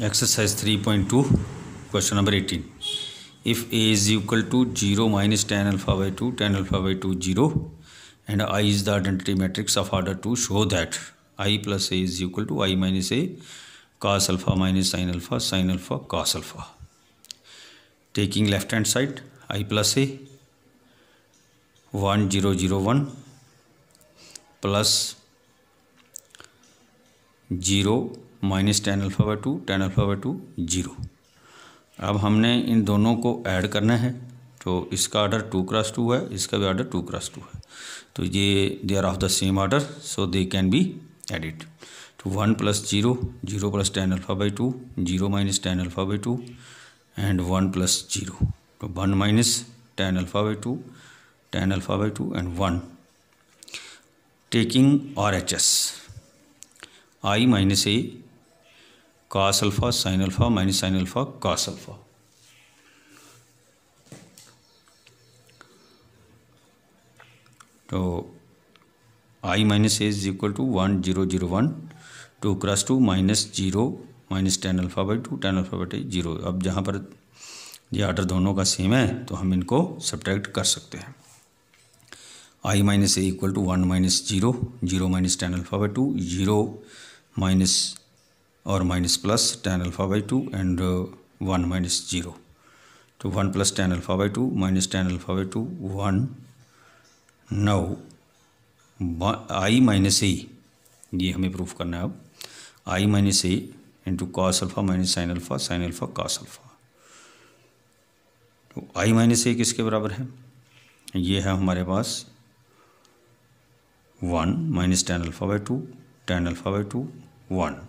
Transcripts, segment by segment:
Exercise 3.2, question number 18. If A is equal to 0 minus tan alpha by 2 0 and I is the identity matrix of order 2, show that I plus A is equal to I minus A cos alpha minus sin alpha cos alpha. Taking left hand side, I plus A 1 0 0 1 plus 0 minus tan alpha by two tan alpha by two zero अब हमने इन दोनों को add करना है तो इसका order two cross two है इसका भी आर्डर टू क्रॉस टू है तो ये they are of the same order so they can be added तो one plus zero zero plus tan alpha by two zero minus tan alpha by two and one plus zero तो one minus tan alpha by two tan alpha by two and one taking R H S I minus A cos alpha sine alpha minus sine alpha cos alpha तो I minus A is equal two one zero zero one two cross two minus zero minus tan alpha by two tan alpha by zero अब जहाँ पर ये order दोनों का same है तो हम इनको सब्ट्रैक्ट कर सकते हैं I minus A equal to one minus zero zero minus tan alpha by two zero minus और minus plus tan alpha by two and one minus zero तो one plus tan alpha by two minus tan alpha by two one now I minus A ये हमें proof करना है अब I minus A into cos alpha minus sine alpha sine alpha cos alpha तो I minus ए किसके बराबर है ये है हमारे पास one minus tan alpha by two tan alpha by two one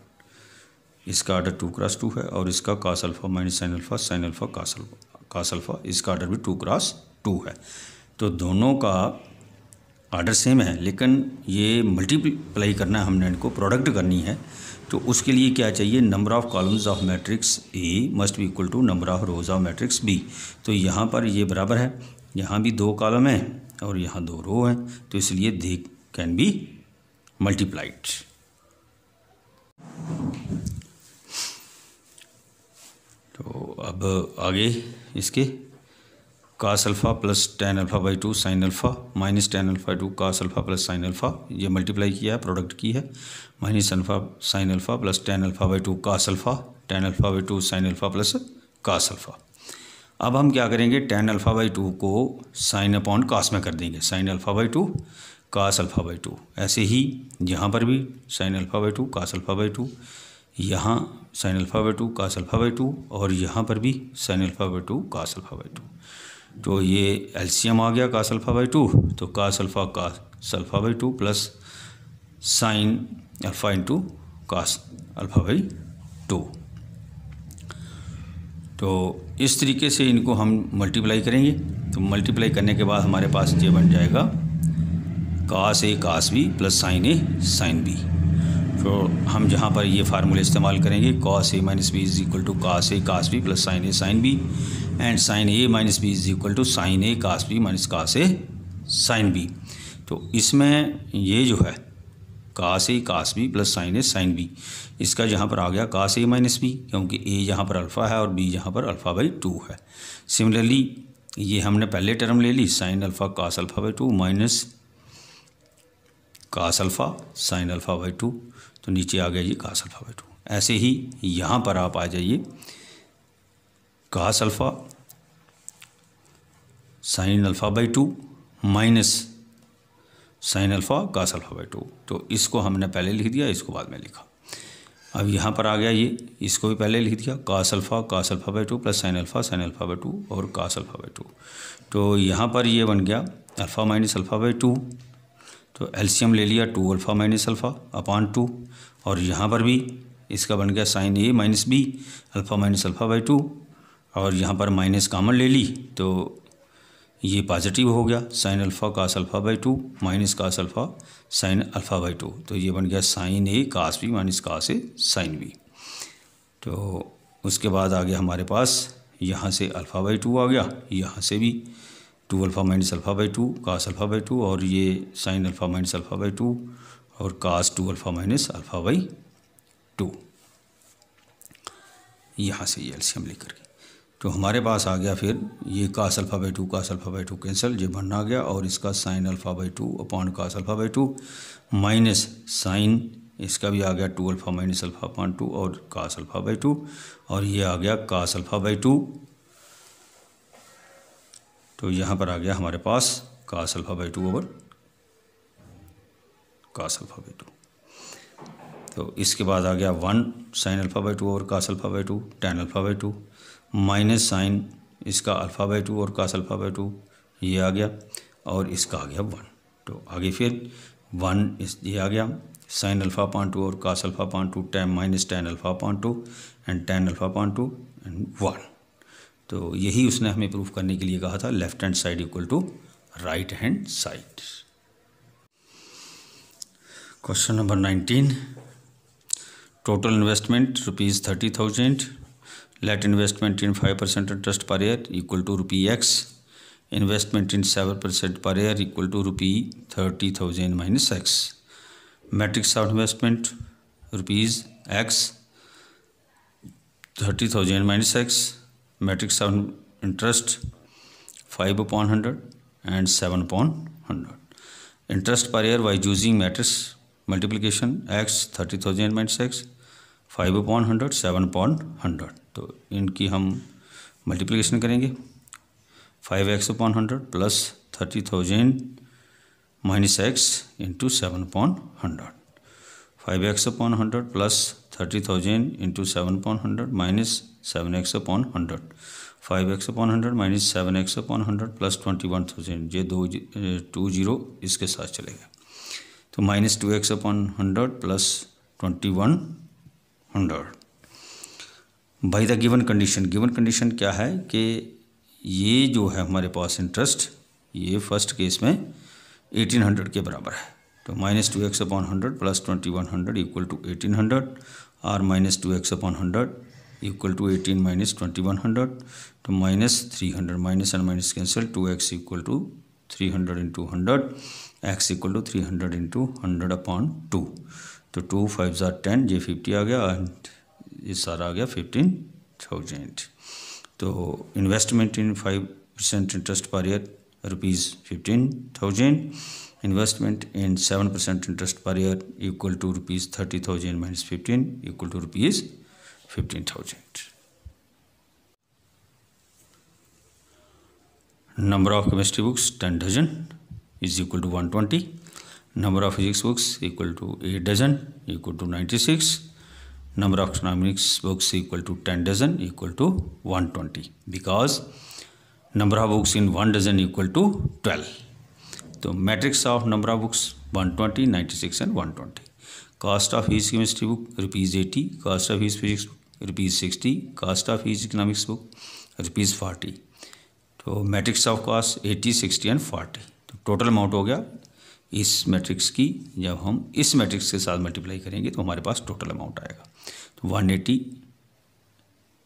इसका आर्डर टू क्रॉस टू है और इसका cos alpha minus sine alpha sine alpha cos alpha cos alpha इसका आर्डर भी टू क्रॉस टू है तो दोनों का आर्डर सेम है लेकिन ये मल्टीप्लाई करना है हमने इनको प्रोडक्ट करनी है तो उसके लिए क्या चाहिए number of columns of matrix A must भी equal to number of rows of matrix B तो यहाँ पर ये बराबर है यहाँ भी दो कॉलम हैं और यहाँ दो रो हैं तो इसलिए दे कैन बी मल्टीप्लाइड तो अब आगे इसके cos alpha plus tan alpha by two sine alpha minus tan alpha two cos alpha plus sine alpha ये मल्टीप्लाई किया है प्रोडक्ट की है minus alpha sine alpha plus tan alpha by two cos alpha tan alpha by two sine alpha plus cos alpha अब हम क्या करेंगे tan alpha by two को साइन अपॉन कास में कर देंगे sine alpha by two cos alpha by two ऐसे ही यहाँ पर भी sine alpha by two cos alpha by two यहाँ sine alpha by two cos alpha by two और यहाँ पर भी sine alpha by two cos alpha by two तो ये एल्सीयम आ गया कास अल्फ़ा बाई टू तो cos alpha cos alpha by two plus sine alpha into cos alpha by two तो इस तरीके से इनको हम मल्टीप्लाई करेंगे तो मल्टीप्लाई करने के बाद हमारे पास ये बन जाएगा cos A cos B plus sine A sine B तो हम जहाँ पर ये फार्मूला इस्तेमाल करेंगे cos A minus B is equal to cos A cos B plus sine A sine B and sine A minus B is equal to sine A cos B minus cos A sine B तो इसमें ये जो है cos A cos B plus sine A sine B इसका जहाँ पर आ गया कास ए माइनस बी क्योंकि ए यहाँ पर अल्फ़ा है और बी यहाँ पर अल्फ़ा बाई टू है सिमिलरली ये हमने पहले टर्म ले ली sine alpha cos alpha by two minus cos alpha sine alpha by two तो नीचे आ गया ये घास अल्फ़ा बाई टू ऐसे ही यहाँ पर आप आ जाइए cos alpha sine alpha by two minus sine alpha cos alpha by two तो इसको हमने पहले लिख दिया इसको बाद में लिखा अब यहाँ पर आ गया ये इसको भी पहले लिख दिया cos alpha cos alpha by two plus sine alpha sine alpha by two और कास अल्फ़ा बाई टू तो यहाँ पर ये बन गया alpha minus alpha by two तो एल्शियम ले लिया two alpha minus alpha upon two और यहाँ पर भी इसका बन गया sine A minus B alpha minus alpha by two और यहाँ पर माइनस कामन ले ली तो ये पॉजिटिव हो गया sine alpha cos alpha by two minus cos alpha sine alpha by two तो ये बन गया sine A cos B minus cos A sine B तो उसके बाद आ गया हमारे पास यहाँ से अल्फ़ा बाई टू आ गया यहाँ से भी two alpha minus alpha by two cos alpha by two और ये sine alpha minus alpha by two और cos two alpha minus alpha by two यहाँ से ये एल्शियम लेकर के तो हमारे पास आ गया फिर ये cos alpha by two cos alpha by two cancel ये बनना आ गया और इसका sine alpha by two upon cos alpha by two minus sine इसका भी आ गया two alpha minus alpha upon two और कास अल्फ़ा बाई टू और ये आ गया कास अल्फ़ा बाई टू तो यहाँ पर आ गया हमारे पास cos alpha by two over cos alpha by two तो इसके बाद आ गया one sine alpha by two और cos alpha by two tan alpha by two minus sine इसका अल्फ़ा बाई टू और कास अल्फ़ा बाई टू ये आ गया और इसका आ गया वन तो आगे फिर वन इस ये आ गया साइन अल्फ़ा पॉइंट टू और cos alpha point two tan minus tan alpha point two and tan alpha point two and one तो यही उसने हमें प्रूफ करने के लिए कहा था left hand side equal to right hand side question number nineteen total investment rupees thirty thousand let investment in five percent interest per year equal to rupee x investment in seven percent per year equal to rupee thirty thousand minus x matrix of investment rupees x thirty thousand minus x matrix seven interest five upon hundred and seven upon hundred interest per year y using matrix multiplication x thirty thousand minus x five upon hundred seven upon hundred तो इनकी हम multiplication करेंगे five x upon hundred plus thirty thousand minus x into seven upon hundred five x upon hundred plus thirty thousand into seven upon hundred minus seven x upon hundred five x upon hundred minus seven x upon hundred plus twenty one thousand ये दो two zero इसके साथ चलेगा तो minus two x upon hundred plus twenty one hundred by the given condition given condition क्या है कि ये जो है हमारे पास इंटरेस्ट ये फर्स्ट केस में एटीन हंड्रेड के बराबर है तो minus two x upon hundred plus twenty one hundred equal to eighteen hundred are minus two x upon hundred equal to eighteen minus twenty one hundred तो minus three hundred minus and minus cancel two x equal to three hundred into hundred x equal to three hundred into hundred upon two तो two five ज़ार ten जे fifty आ गया and ये सारा आ गया फिफ्टीन थाउजेंड तो investment in five percent interest per year rupees fifteen thousand investment in 7% interest per year equal to rupees 30,000 minus 15 equal to rupees 15,000. Number of chemistry books 10 dozen is equal to 120. Number of physics books equal to 8 dozen equal to 96. Number of economics books equal to 10 dozen equal to 120 because number of books in 1 dozen equal to 12. तो matrix of number of books one twenty ninety six and one twenty cost of his chemistry book rupees eighty cost of his physics book rupees sixty cost of his economics book rupees forty तो matrix of cost eighty sixty and forty तो total amount हो गया इस matrix की जब हम इस matrix के साथ मल्टीप्लाई करेंगे तो हमारे पास टोटल अमाउंट आएगा तो one eighty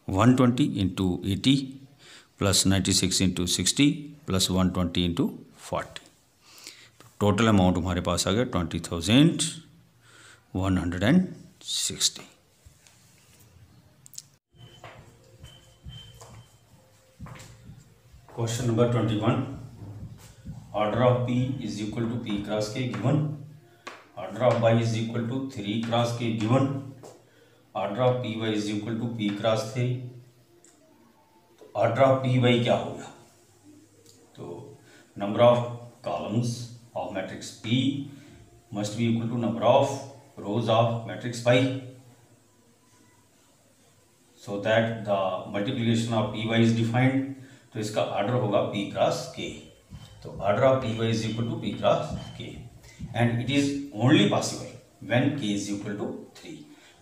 one twenty into eighty plus ninety six into sixty plus one twenty into forty total amount हमारे पास आ गया twenty thousand one hundred and sixty question number twenty one order of P is equal to P cross k given order of Y is equal to three cross k given order of P Y is equal to P cross three order of P Y क्या होगा तो number of columns of matrix P must be equal to number of rows of matrix pi so that the multiplication of P Y is defined तो इसका order होगा P cross के तो order of P Y is equal to P cross k and it is only possible when k is equal to three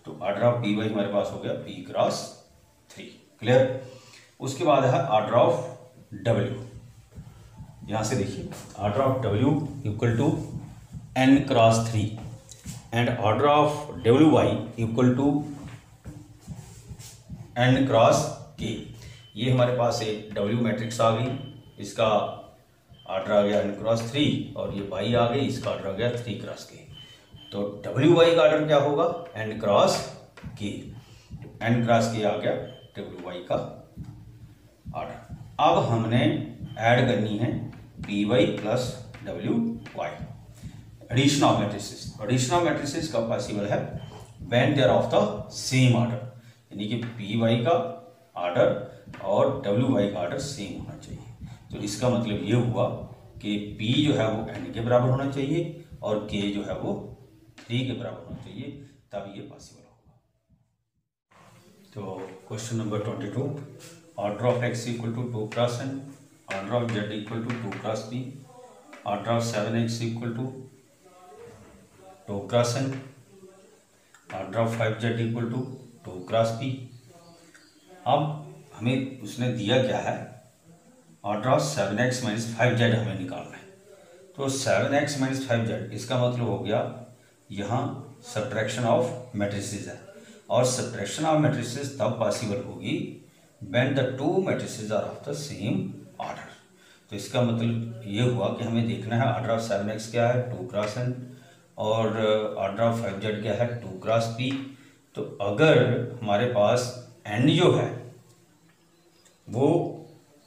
तो order of P Y हमारे पास हो गया पी क्रॉस थ्री क्लियर उसके बाद है ऑर्डर ऑफ डब्ल्यू यहाँ से देखिए order of W equal to n cross three and order of W Y equal to n cross k ये हमारे पास एक डब्ल्यू मैट्रिक्स आ गई इसका ऑर्डर आ गया एन क्रॉस थ्री और ये वाई आ गई इसका ऑर्डर आ गया थ्री क्रॉस के तो डब्ल्यू वाई का ऑर्डर क्या होगा n cross k n cross k आ गया डब्ल्यू वाई का ऑर्डर अब हमने ऐड करनी है P Y plus W Y additional matrices additional matrices कब पॉसिबल है when they're of the same order यानी कि पी वाई का ऑर्डर और डब्ल्यू वाई का ऑर्डर सेम होना चाहिए तो इसका मतलब ये हुआ कि पी जो है वो एन के बराबर होना चाहिए और के जो है वो थ्री के बराबर होना चाहिए तब ये पॉसिबल होगा तो question number twenty two order of x equal to two percent order of z equal to 2 cross p order of 7x equal to 2 cross n order of 5z equal to 2 cross p अब हमें उसने दिया क्या है order of seven x minus five z हमें निकालना है तो seven x minus five z इसका मतलब हो गया यहाँ सब्ट्रैक्शन ऑफ मेट्रिसेस है और सब्ट्रैक्शन ऑफ मेट्रिसेस तब पॉसिबल होगी when the two matrices are of the same तो इसका मतलब ये हुआ कि हमें देखना है आर्डर ऑफ सेवन एक्स क्या है टू क्रॉस एन और uh, order of five Z क्या है टू क्रॉस पी तो अगर हमारे पास एन जो है वो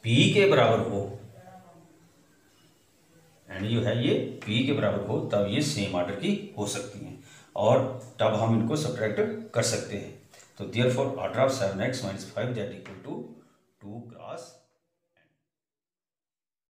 पी के बराबर हो एन जो है ये पी के बराबर हो तब ये सेम आर्डर की हो सकती है और तब हम इनको सब्ट्रैक्ट कर सकते हैं तो therefore order of seven x minus five z equal to two cross